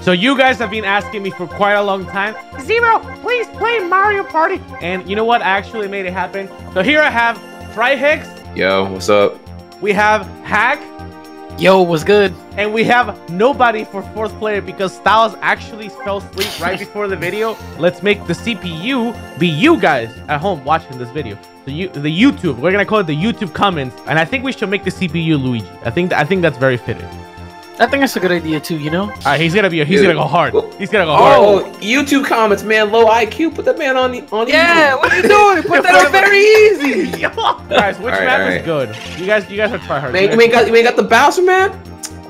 So you guys have been asking me for quite a long time, Zero, please play Mario Party. And you know what? I actually made it happen. So here I have Trihex, Yo, what's up? we have Hack, Yo, what's good? and we have nobody for fourth player because Styles actually fell asleep right before the video. Let's make the CPU be you guys at home watching this video. The you the YouTube. We're gonna call it the YouTube comments, and I think we should make the CPU Luigi. I think I think that's very fitting. I think that's a good idea too. You know? All right, he's gonna be he's Yeah. gonna go hard. He's gonna go oh, hard. Oh, YouTube comments, man. Low IQ. Put that man on the on. Yeah. YouTube. What are you doing? Put that on very easy. guys, which All right, map all is good? You guys, you guys are try hard. Man, you ain't got you ain't got the Bowser man.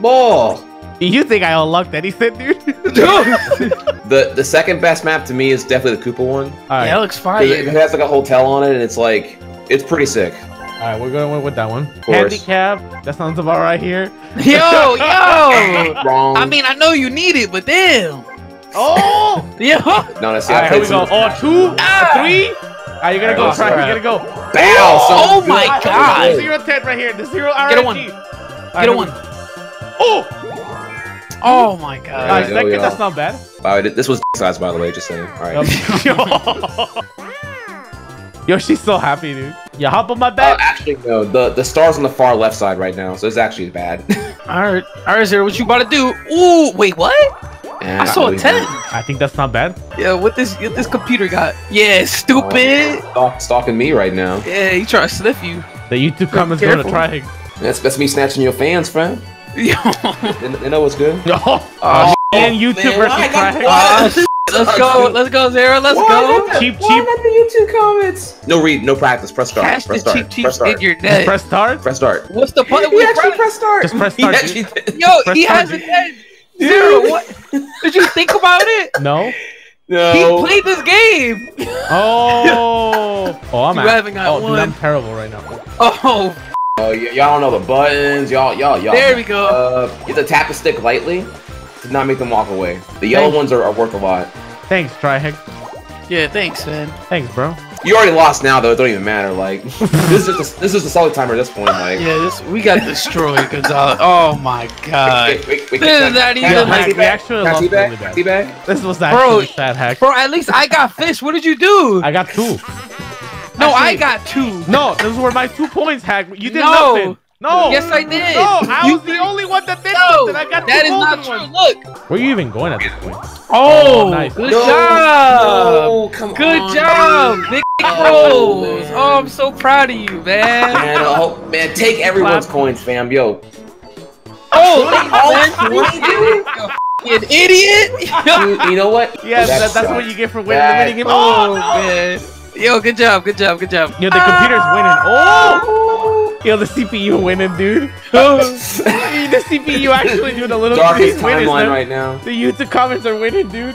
Ball. You think I unlocked anything, dude? The the second best map to me is definitely the Koopa one. All right, Yeah, it looks It, it has like a hotel on it, and it's like it's pretty sick. All right, we're going with that one. Handicap. That sounds about right here. Yo, yo. Wrong. I mean, I know you need it, but damn. Oh! Yo. no, no, see, All I right, here we go. some- Oh, two, Ah! a three. All right, you're gonna go. Alright, Try. You're gonna go. Bow. son. Oh my All right, God. Zero ten right here. The zero RNG. Get a one. All right, Get here a we one. Oh! Oh my god. right, there second, that's not bad. Wow, this was size by the way, just saying. All right. Yo. Yo, she's so happy, dude. You hop on my Uh, back. actually, no. The the star's on the far left side right now, so it's actually bad. All right, all right, Zero. What you about to do? Ooh, wait, what? And I saw a ten. I think that's not bad. Yeah, what this what this computer got? Yeah, stupid. Stalk, stalking me right now. Yeah, he trying to sniff you. The YouTube comments gonna try. That's that's me snatching your fans, friend. Yo. They, they know what's good. Yo, Oh, and YouTube man, versus I got- try. Let's go, let's go, Zero. Let's go. Cheap, Why cheap. not the YouTube comments? No read, no practice. Press start. Cash the press start. cheap cheap press start. in your neck. Press start. Press start. What's the point? He actually press start. Just press He start, actually. Yo, Press he start, has a dude. head. Zero. What? Did you think about it? No. No. He played this game. Oh. Oh, I'm You out. haven't got oh, dude. I'm terrible right now. Oh, Oh, y'all don't know the buttons. Y'all, y'all, y'all. There we go. Uh, you have to tap the stick lightly to not make them walk away. The yellow Thank- ones are, are worth a lot. Thanks, Trihex. yeah. Thanks, man. Thanks, bro. You already lost now, though. It don't even matter. Like this is just a, this is a solid timer at this point. Like. Yeah, this we got destroyed, Gonzalez. Oh my god. Wait, wait, wait, This is not can- even like- see we actually Can I lost see back? really bad. See back? This was Bro, actually sad hack. Bro, at least I got fish. What did you do? I got two. no, I got two. No, those were my two points, hack. You did No. nothing. No. Yes, I did. No, I You was the only one that did No, something. I got that two is not true. ones. Look. Where are you even going at this point? Oh, Oh, nice. good No, job. no, come Good on, job. dude. Big Oh, rolls. man. Oh, I'm so proud of you, man. Man, oh, man, take everyone's coins, fam. Yo, Oh, man. dude. You an idiot. You, you know what? Yeah, that, that's what you get for winning That- the minigame. Oh, Oh, no. man. Yo, good job, good job, good job. Yo, the computer's winning. Ah! Oh! Yo, the CPU winning, dude. the CPU actually doing a little Darkest he's winning, timeline man. right now. The YouTube comments are winning, dude.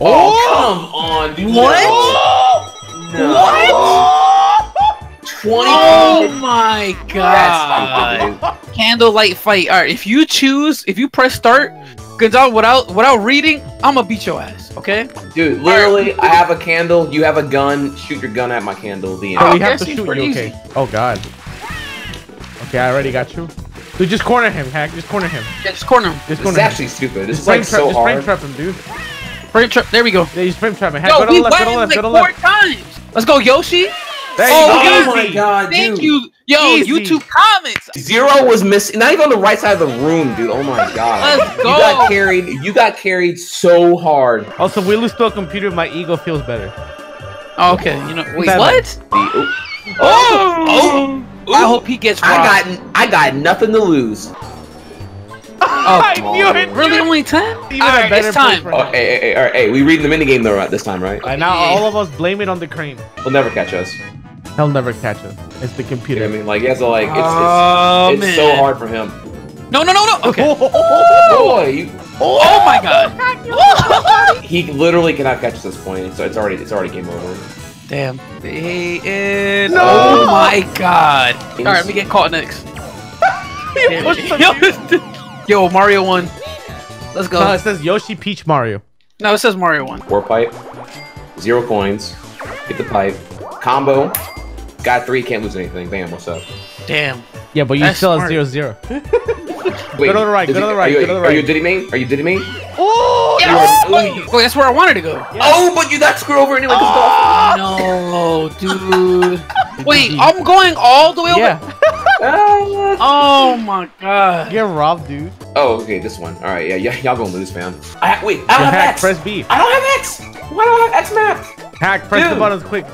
Oh, come oh! on, dude. What? No. What? Twenty. Oh my That's god. Candlelight fight. Alright, if you choose, if you press start, Gonzalo, without without reading, I'm gonna beat your ass, okay? Dude, literally, I have a candle. You have a gun. Shoot your gun at my candle. The So end. Oh, we oh, have to seems shoot you, okay? Oh god. Okay, I already got you. Dude, just corner him, hack. Just corner him. Yeah, just corner him. Just This corner is him. actually stupid. This Just is like trap. so just frame hard. trap him, dude. Frame trap. There we go. Yeah, just frame trap him. Hack. Yo, go to the left. Go to the left. like Go to the four left. times. Let's go, Yoshi. There Oh, go. Oh easy. my god, Thank dude. you. Yo, Easy. YouTube comments. Zero was missing. Not even on the right side of the room, dude. Oh my god. Let's go. You got carried. You got carried so hard. Also, we lose to a computer. My ego feels better. Oh, okay, you know. Wait, That- what? The- oh, Oh, oh, I hope he gets I got. I got nothing to lose. Oh, I knew it. really only ten? Even All a right, better it's time. play for Oh, hey, hey, hey, all right, hey, we reading the minigame though right, this time, right? And now all of us blame it on the crane. He'll never catch us. He'll never catch us. It's the You computer. know what I mean? Like, he has to, like, it's, it's, Oh, it's so hard for him. No, no, no, no. Okay. Oh, boy, you, Oh my god. he literally cannot catch us at this point. So it's already, it's already game over. Damn. He is. No. Oh my god. All right, let me get caught next. He Yo, Mario 1. Let's go. No, it says Yoshi Peach Mario. No, it says Mario 1. Four pipe, zero coins, get the pipe, combo, got three, can't lose anything. Bam, what's up? Damn. Yeah, but you That's still have smart. zero zero. Wait, go to the right, go to the right, Are you, go to the right. Are you right. Diddy me? Are you Diddy me? Oh! Yes! You are- oh, Wait, that's where I wanted to go. oh, but you got screwed over anyway. 'cause No, dude. Wait, I'm going all the way over. Yeah. Dolphin- Ah. Oh my god. Get robbed, dude. Oh, okay, this one. All right, yeah, yeah, y'all gonna lose, fam. I wait, I don't have hack, X. press B. I don't have X. Why don't I have X map? Hack, press the buttons quick.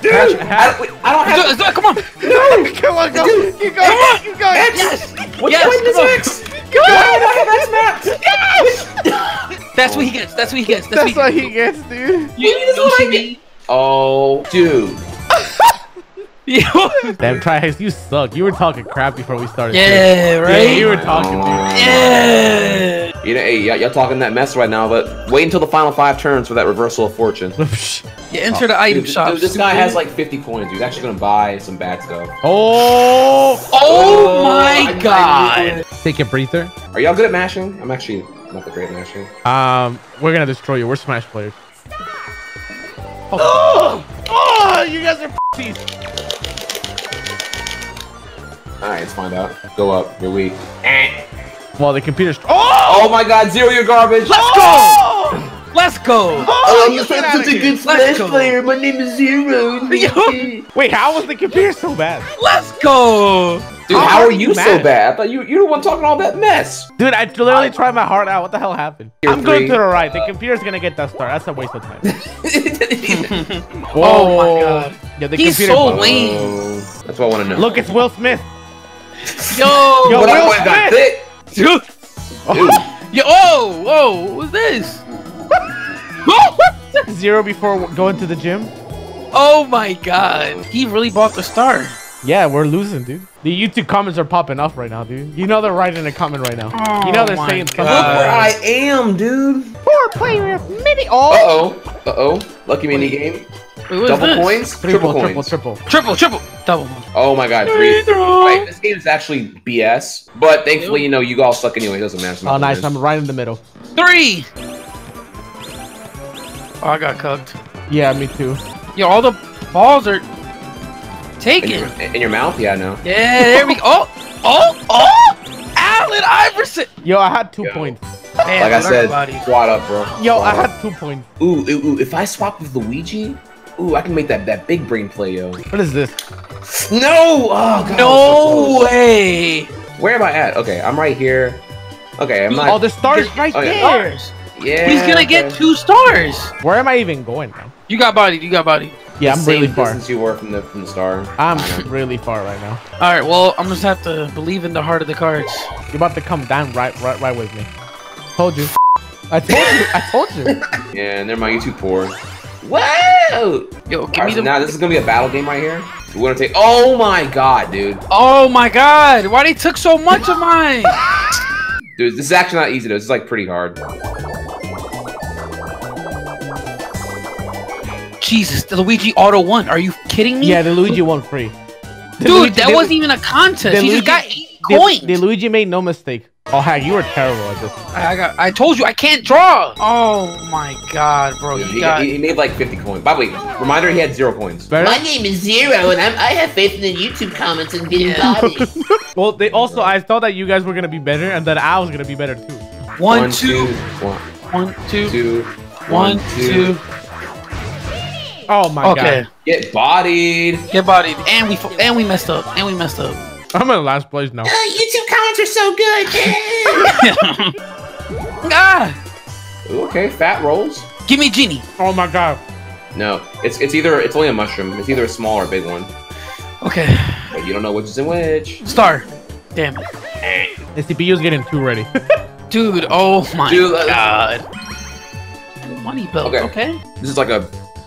Dude, Hash- I, don't, wait, I don't Let's do have. let's do it, come on. No, Come on, go. Dude. Keep going. Keep going. X. Yes. What Yes, button is come on. X? Why don't I have X map? That's what he gets. That's what he gets. That's, That's what what he he gets, dude. gets. You, That's you what I see me? Oh, dude. Yo. Damn, Trihex, you suck. You were talking crap before we started. Yeah, Yeah, right? you were talking, dude. Yeah. You know, hey, y'all, y'all talking that mess right now, but wait until the final five turns for that reversal of fortune. You enter the item Dude, shop. dude, this guy has like 50 coins. He's actually gonna buy some bad stuff. oh! Oh I- I my god. Take a breather. Are y'all good at mashing? I'm actually not that great at mashing. Um, we're gonna destroy you. We're Smash players. Oh! Oh! You guys are pussies. All right, let's find out. Go up. You're weak. Eh. Well, the computer's. Oh! Oh my God, zero your garbage. Let's go. Let's go. Oh, you get outta here. Let's go. My name is Zero. Wait, how was the computer so bad? Let's go. Dude, How how are are you you so bad? I thought you you're the one talking all that mess. Dude, I literally tried my heart out. What the hell happened? Tier I'm going three. to the right. The computer's gonna get that star. That's a waste of time. Oh my god. Yeah, the He's computer. so bugged. lame. Oh, that's what I want to know. Look, it's Will Smith. Yo. Yo, But I Will went got Smith. thick. Dude. Dude, Yo. Oh. Whoa. What's this? Zero before going to the gym. oh my god. He really bought the star. Yeah, we're losing, dude. The YouTube comments are popping off right now, dude. You know they're writing a comment right now. you know Oh they're my saying look something. Where I am, dude. Four player mini. Uh Oh, oh. Uh oh. Lucky mini game. Wait, Double this? coins. triple, triple triple, coins. triple. Triple, triple, double. Oh my God. Three. Wait, this game is actually BS. But thankfully, you know, you all suck anyway. It doesn't matter. Oh, nice. I'm right in the middle. Three. Oh, I got cooked. Yeah, me too. Yo, all the balls are in it. your, in your mouth? Yeah, no. Yeah, there we go. Oh, oh, oh! Allen Iverson. Yo, I had two Yo. points. Damn, Like I said, everybody. squat up, bro. Yo, Squat I up. had two points. Ooh, ooh, ooh, if I swap with Luigi, ooh, I can make that, that big brain play, yo. What is this? No! Oh, God. I was so No way. Where am I at? Okay, I'm right here. Okay, I'm Oh, not. the star's right Oh, yeah. there. Stars. yeah. He's gonna get two stars. Where am I even going now? You got bodied. You got bodied. Yeah, The I'm really far. distance you were from the from the star. I'm really far right now. All right. Well, I'm just have to believe in the heart of the cards. You're about to come down right, right, right with me. Told you. I told you. I told you. Yeah, and they're my YouTube poor. Whoa! Yo, give Alright, me the. now this is gonna be a battle game right here. We're gonna take. Oh my god, dude! Oh my God! Why they took so much of mine? Dude, this is actually not easy though. This is like pretty hard. Jesus, the Luigi Auto One. Are you kidding me? Yeah, the Luigi won free. The Dude, Luigi- that the- wasn't even a contest. the He Luigi- just got eight the- coins. The Luigi made no mistake. Oh, heck, you were terrible at this. I I got. I told you I can't draw. Oh my God, bro! Dude, You he, got. he, he made like 50 coins. By the way, reminder he had zero coins. Better? My name is Zero, and I'm, I have faith in the YouTube comments and getting Yeah. bodies. Well, they also I thought that you guys were gonna be better, and that I was gonna be better too. One, two, one, one, two, two, one, two. Oh my Okay, god. Get bodied. get bodied, and we and we messed up, and we messed up. I'm in the last place now. Uh, YouTube comments are so good. ah, Ooh, Okay, fat rolls. give me genie. Oh my god. No, it's it's either it's only a mushroom. It's either a small or a big one, Okay, but you don't know which is in which. star. Damn it, The CPU's getting too ready. dude. Oh my Dude, uh, God. Money belt. Okay. Okay. This is like a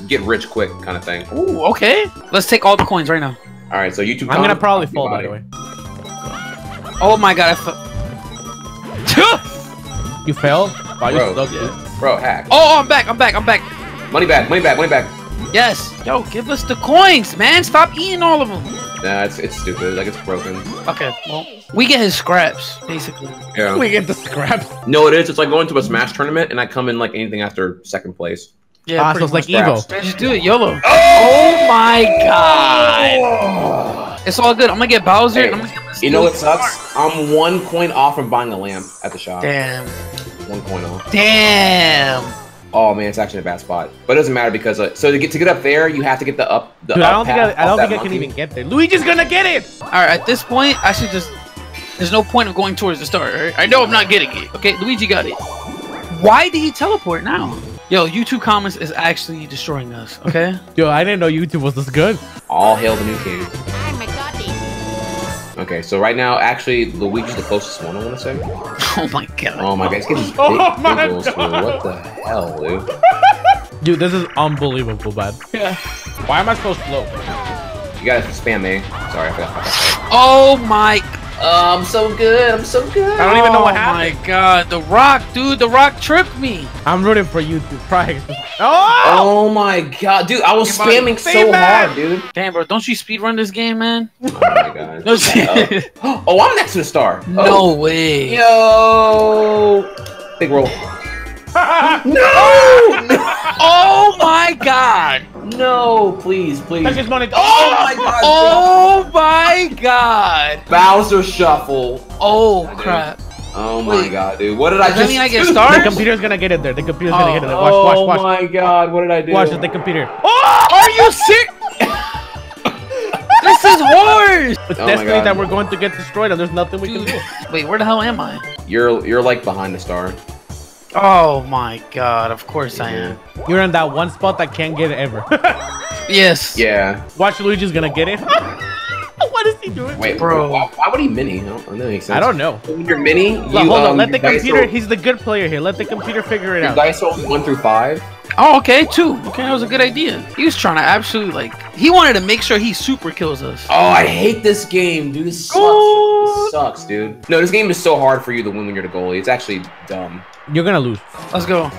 get rich quick kind of thing. Ooh. Okay. Let's take all the coins right now. All right, so YouTube. I'm gonna probably fall, by the way. Oh my God, I fell. You fell? Wow, you Bro, suck, yeah. Bro, hack. Oh, oh, I'm back. I'm back. I'm back. Money back, money back, money back. Yes. Yo, give us the coins, man. Stop eating all of them. Nah, it's it's stupid. Like it's broken. Okay. Well, we get his scraps basically. Yeah. We get the scraps. No, it is. It's like going to a Smash tournament, and I come in like anything after second place. Yeah. ah, so it's like. Evo. Just do it, YOLO. Oh my god! It's all good. I'm gonna get Bowser. Hey, and I'm gonna get You know what sucks? I'm one coin off from buying a lamp at the shop. Damn. one coin off. Damn. Oh man, it's actually a bad spot, but it doesn't matter because uh, so to get to get up there, you have to get the up. The Dude, up I don't think I, I don't think I can even get there. Luigi's gonna get it. All right, at this point, I should just. There's no point of going towards the start. Right? I know I'm not getting it. Okay, Luigi got it. Why did he teleport now? Yo, YouTube comments is actually destroying us. Okay. Yo, I didn't know YouTube was this good. All hail the new king. I'm a goddess. Okay, so right now, actually, Luigi's the closest one. I want to say. oh my god. Oh my god, he's getting big Oh my visuals, dude. What the hell, dude? Dude, this is unbelievable, bad. Yeah. Why am I so slow? You gotta spam me. Sorry, I forgot. Oh my. Oh, I'm so good. I'm so good. I don't even know what happened. Oh my god, The Rock, dude, The Rock tripped me. I'm rooting for you to try. Oh! Oh my god, dude! I was Hey, buddy, spamming so that. hard, dude. Damn, bro, don't you speedrun this game, man? Oh my god. No, shit. Oh, I'm next to the star. no Oh. way. Yo. Big roll. No! Oh my god. No, please, please. That's just money. Oh, oh! my god. Oh my god. Bowser shuffle. Oh crap. Oh my Wait. god, dude. What did I Does that just mean I get do? The computer's gonna get it there. The computer's gonna Oh. get it there. Watch, watch, oh my god, what did I do? Watch it, the computer. Oh! Are you sick? this is horse. It's Oh destiny that we're going to get destroyed and there's nothing we can do. Wait, where the hell am I? You're you're like behind the star. Oh my god, of course I am. You're in that one spot that can't get it ever. Yes. Yeah. Watch Luigi's gonna get it. what is he doing? Wait, Bro. Why, why would he mini? I don't, that doesn't sense. I don't know. When you're mini, you, Look, hold on, um, let the computer. roll- He's the good player here. Let the computer figure it Your out. dice roll one through five. Oh, okay, two. Okay, that was a good idea. He was trying to absolutely like he wanted to make sure he super kills us. Oh, I hate this game, dude. This sucks. God. This sucks, dude. No, this game is so hard for you to win when you're the goalie. It's actually dumb. You're gonna lose. Let's go.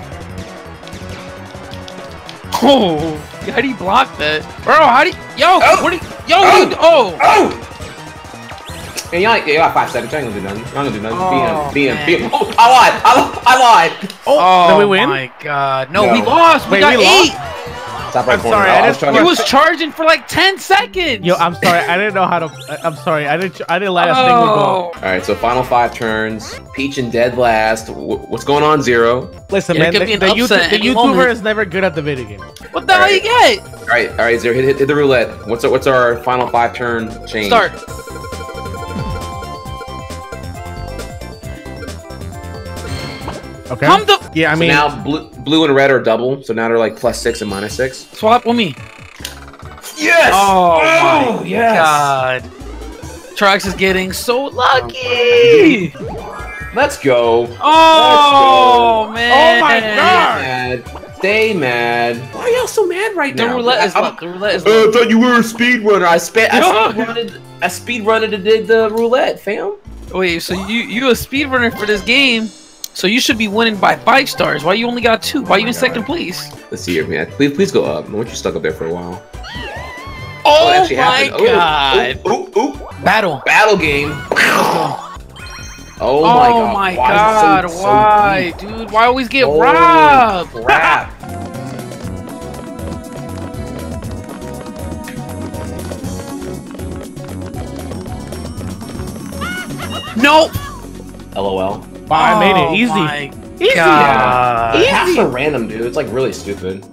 Oh, how do you block that, bro? How do you, yo? Oh. What do you, yo? Oh. dude, oh, Oh! And you got, you got five seconds. I ain't gonna do nothing. I ain't gonna do nothing. Oh, be him. man. Be him. Be him. Oh, I lied. I, I lied. Oh, did we win? my god, no, No. we lost. We Wait, got we eight. Stop right I'm corner. sorry, I, I was He to. was charging for like ten seconds. Yo, I'm sorry. I didn't know how to. I- I'm sorry. I didn't. I didn't let a single oh. goal. All right, so final five turns. Peach and dead last. Wh- What's going on, Zero? Listen, Yeah, it man. could The, the, YouTube, the YouTuber moment. is never good at the video game. What the hell you get? All right, all right, Zero. Hit, hit, hit the roulette. What's our, what's our final five turn change? Start. Okay. Come the yeah, I So mean, now blue, blue and red are double, so now they're like plus six and minus six. swap with me. Yes. Oh, my yes. god. Trax is getting so lucky. Let's go. Oh man. Oh my God. Mad. Stay mad. Why are y'all so mad right The now? roulette is I'm- left. The roulette is Uh, I thought you were a speedrunner. I spent. I Yeah. speedrunner. I speedrunner and did the roulette, fam. Wait, so you you a speedrunner for this game? So you should be winning by five stars. Why you only got two? Why you in God. second place? Let's see here, man. Please, please go up. I want you stuck up there for a while. Oh, oh it actually my happened. Ooh, god! Ooh, ooh, ooh. Battle. Battle game. Oh, Oh, my god. my Why god! so- so Why, deep? dude? Why always get Holy robbed? Crap. No. LOL. Wow, I made it easy. my Easy. God. Half are random, dude. It's like really stupid.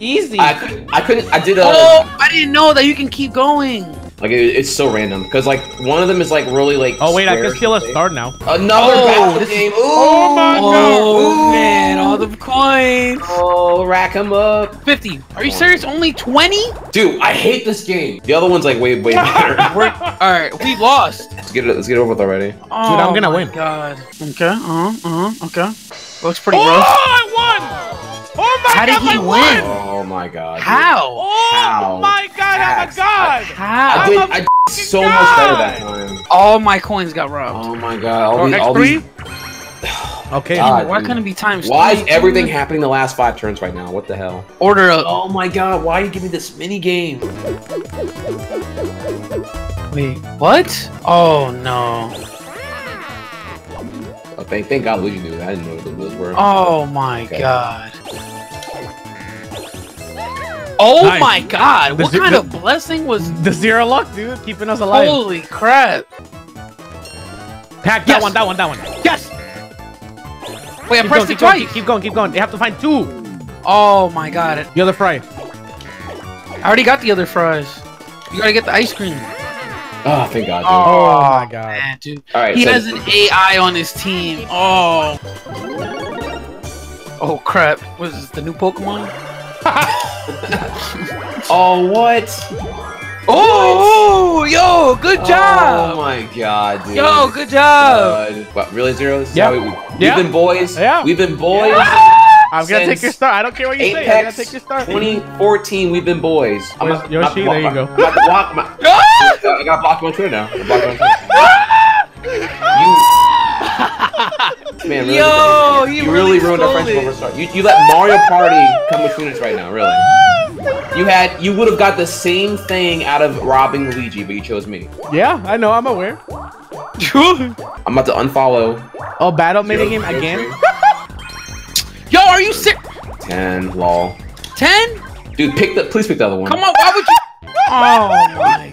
Easy. I couldn't. I couldn't. I did a. Oh, I didn't know that you can keep going. Like it, it's so random because like one of them is like really like. oh wait, I square can steal a star now. Another Oh, battle game. Ooh. Oh my Oh Ooh. man, all the coins. Oh, rack 'em up, 50. Are you serious? Only 20? dude. I hate this game. The other one's like way way better. We're, all right, we lost. let's get it. Let's get it over with already. Oh, I'm gonna my win. God. Okay. Uh huh. Uh huh. Okay. Looks pretty Oh, rough. I won! Oh my god! How did he I win? won! Oh my god. dude. How? Oh How? my god, I'm a god! How? I I'm did. a I did so fucking much better that time. All my coins got robbed. Oh my god. All Or these. All X3? these Okay. God. Why dude. couldn't it be times why is everything dude? happening the last five turns right now? What the hell? Order up. Oh my god. Why are you giving me this mini game? Wait, what? Oh no. Oh, thank, thank God Luigi knew that. I didn't know what the wheels were. Oh my Okay. god. Oh Nice. my god. The What kind of blessing was The zero luck, dude, keeping us alive. Holy crap. Pack that Yes. one, that one, that one. Yes! Wait, I Keep pressed going, it keep going, twice. keep going, keep going. You have to find two. Oh my god. The other fry. I already got the other fries. You gotta get the ice cream. Oh, thank God. Dude. Oh, oh my god. Man, dude. All right. He so- has an AI on his team. Oh. Oh crap. What is this? The new Pokemon? Oh, what? Oh, yo, good oh job. Oh my God, dude. yo, good job. God. What, really, Zero? Yeah. we, we've Yeah. been boys. Yeah. We've been boys. Ah! I'm gonna take your star. I don't care what you say. I'm gonna Apex take your star. 2014, we've been boys. I'm Where's about- Yoshi? I'm about There you go. I'm about to block my. Ah! I got blocked on Twitter now. I'm blocked on Twitter. you, ah! man, really, Yo, you, you really, really ruined our friendship over Star. You, you let Mario Party come between us right now, really. Ah! You had, you would have got the same thing out of robbing Luigi, but you chose me. Yeah, I know. I'm aware. I'm about to unfollow. Oh, battle Zero- minigame Zero again. Yo, are you sick? Ten, lol. Ten? Dude, pick the. Please pick the other one. Come on, why would you? Oh my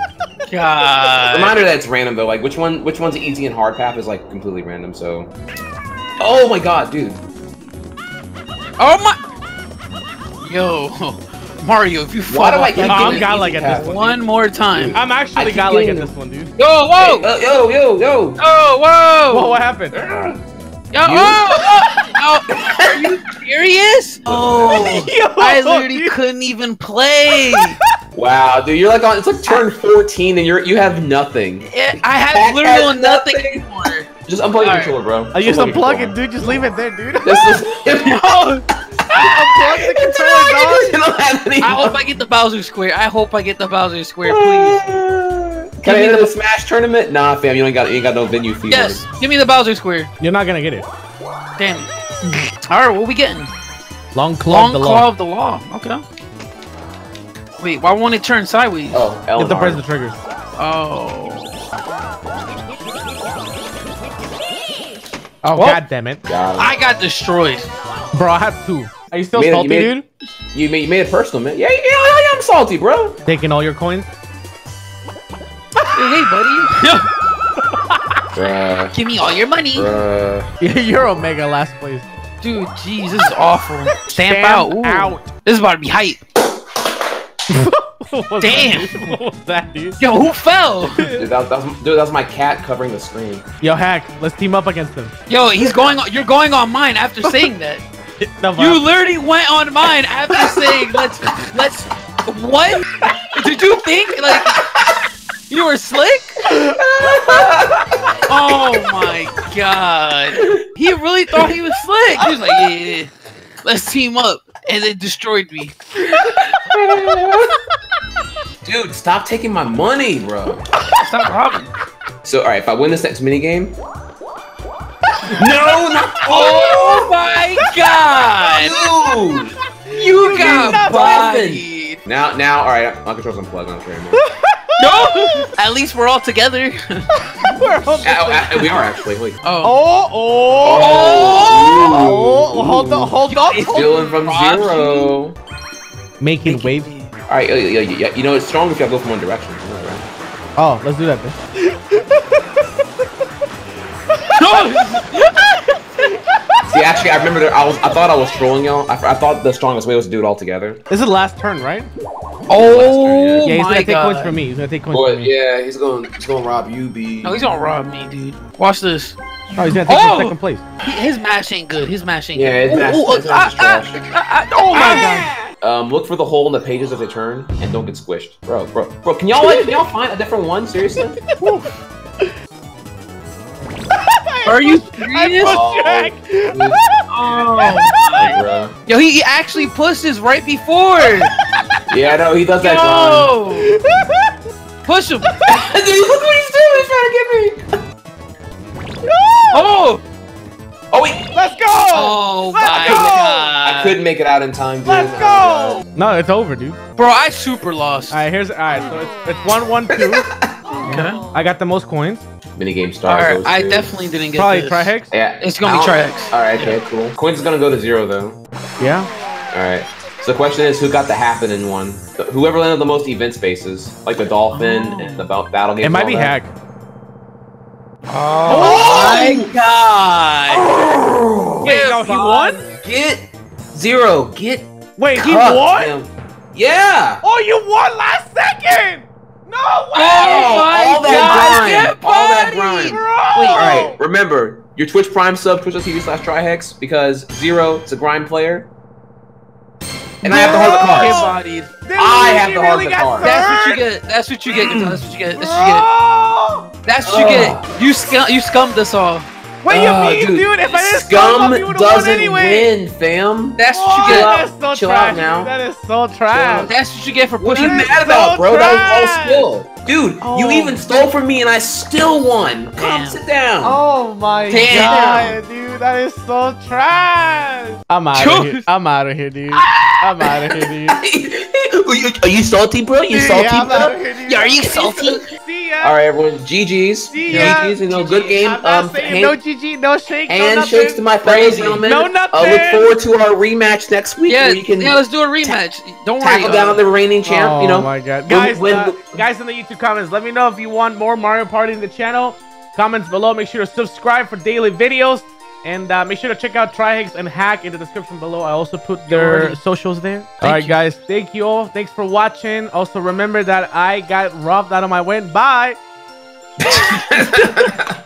god. Reminder that it's random though. Like which one? Which one's easy and hard path is like completely random. So. Oh my god, dude. Oh my. Yo, Mario, if you Why do I off keep I'm getting game godlike easy at this one. one more time. I'm actually keep godlike at this one, dude. Yo, whoa, Hey, uh, yo, yo, yo. oh, whoa, Whoa, what happened? yo, oh, oh, oh, are you serious? Oh, Yo, I literally dude. couldn't even play. Wow, dude, you're like on. It's like turn 14 and you're you have nothing. It- I have That literally nothing nothing. anymore. Just unplug your Alright. controller, bro. I used Unplug to plug it, dude. Just leave it there, dude. This is. Unplug the controller, dog. You don't have any. I hope I get the Bowser Square. I hope I get the Bowser Square, please. Can I me enter the- the Smash tournament? Nah, fam, you ain't got you ain't got no venue fee. Yes, give me the Bowser Square. You're not gonna get it. Damn it. All right, what we getting? Long claw Long of the claw of the law. Okay. Wait, why won't it turn sideways? Oh, You have to Eleanor. press the triggers. Oh. Oh, Well- god damn it. Got him. I got destroyed. Bro, I have two. Are you still Made it- you salty, made- dude? You made, you made it personal, man. Yeah, yeah, yeah, I'm salty, bro. Taking all your coins? Hey, hey, buddy. Give me all your money. You're Omega last place. Dude, jeez, this is awful. Stamp, out. Ooh. out. This is about to be hype. What Damn. That, dude? what was that, dude? Yo, who fell? Dude, that, that was, dude, that was my cat covering the screen. Yo, Hack, let's team up against him. Yo, he's going on. You're going on mine after saying that. No, You literally went on mine after saying let's let's. What did you think? Like you were slick? Oh my god! He really thought he was slick. He was like, yeah, yeah, yeah. let's team up, and it destroyed me. Dude, stop taking my money, bro. Stop robbing. So, all right, if I win this next mini game, no, not Oh my god! dude. You got Stop bodied. Now, now, all right, my control's unplugged. I'm sure anymore. No. At least we're all together. We're all uh, we are actually. Wait. Oh. Oh, oh, Oh. oh, hold on, hold on. hold on. Stealing from Robbed zero. Making wave. All right, yeah, yeah, yeah, you know it's stronger if you go from one direction. You know, right? Oh, let's do that then. See, actually, I remember there, I was. I thought I was trolling y'all. I, I thought the strongest way was to do it all together. This is the last turn, right? Oh yeah, he's my gonna take god. points from me. He's gonna take points Boy, from me. yeah, he's gonna He's going to rob you, B. No, he's gonna rob me, dude. Watch this. Oh, he's gonna take Oh! second place. His mash ain't good. His mash ain't Yeah, good. his mash- Ooh, ooh, his mash is ah, trash. ah, ah, oh my god. Um, look for the hole in the pages as they turn, and don't get squished, bro. Bro, bro, can y'all like, can y'all find a different one? Seriously? Are you I serious? Oh. Jack. Oh Yo, he actually pushes right before. Yeah, I know he does that. Yo. Push him. Dude, look what he's doing. He's trying to get me. Oh. Oh wait, Let's go. Oh Let's my go! I couldn't make it out in time, dude. Let's go. No, it's over, dude. Bro, I super lost. All right, here's all right. So it's, it's one, one, two. Okay. I got the most coins. God. Minigame All star. right, I to- definitely didn't get Probably this. Trihex. Yeah, It's gonna be I'll- Trihex. All right, okay, cool. Coins is gonna go to zero though. Yeah. All right. So the question is, who got the happen in one? Whoever landed the most event spaces, like the dolphin Oh. and the ba- battle game. It might be that. hack. Oh, oh! my oh! god. Oh! Wait, no, he won? Get zero. Get Wait, he won? fam. Yeah. Oh, you won last second! No oh way! Oh my all that God, grind. get All that buddy. grind. Bro! Wait, All right, remember your Twitch Prime sub, twitch.tv slash trihex, because Zero is a grind player. And I have the heart of the Bro! Get cards. bodied. I have the heart really of the got card. That's what you get. That's what you get. That's what you get. That's what you get. That's what you get. You scum. You scummed us all. What do you Oh, mean, dude? If I didn't Scum scum up, you doesn't anyway. win, fam. That's what Oh, you get. Chill that out. so Chill trash. out now. That is so trash. That's what you get for What are you pushing That me. is mad about, so bro? That was all trash. skill. Dude, Oh. you even stole from me and I still won. Come Damn. sit down. Oh my Damn. god, dude, that is so trash. I'm out of here. I'm out of here, dude. I'm out of here, dude. are, you, are you salty, bro? You Dude, salty, yeah, I'm bro? outta here, dude. Yeah, are you salty? See ya. All right, everyone. GG's. See ya. GG's. You know, good game. I'm Um, saying hand- no GG, no shake, no handshakes nothing. to my fellow Crazy. gentlemen. No I nothing. look forward to our rematch next week Yeah, where you can yeah. Let's do a rematch. Don't worry. tackle down the reigning champ. oh you know, my god, When- guys! when- uh, guys in the YouTube comments, let me know if you want more Mario Party in the channel. Comments below. Make sure to subscribe for daily videos, and uh, make sure to check out Trihex and Hack in the description below. I also put their Already. socials there. all right, you. guys. Thank you all. Thanks for watching. Also, remember that I got robbed out of my win. Bye.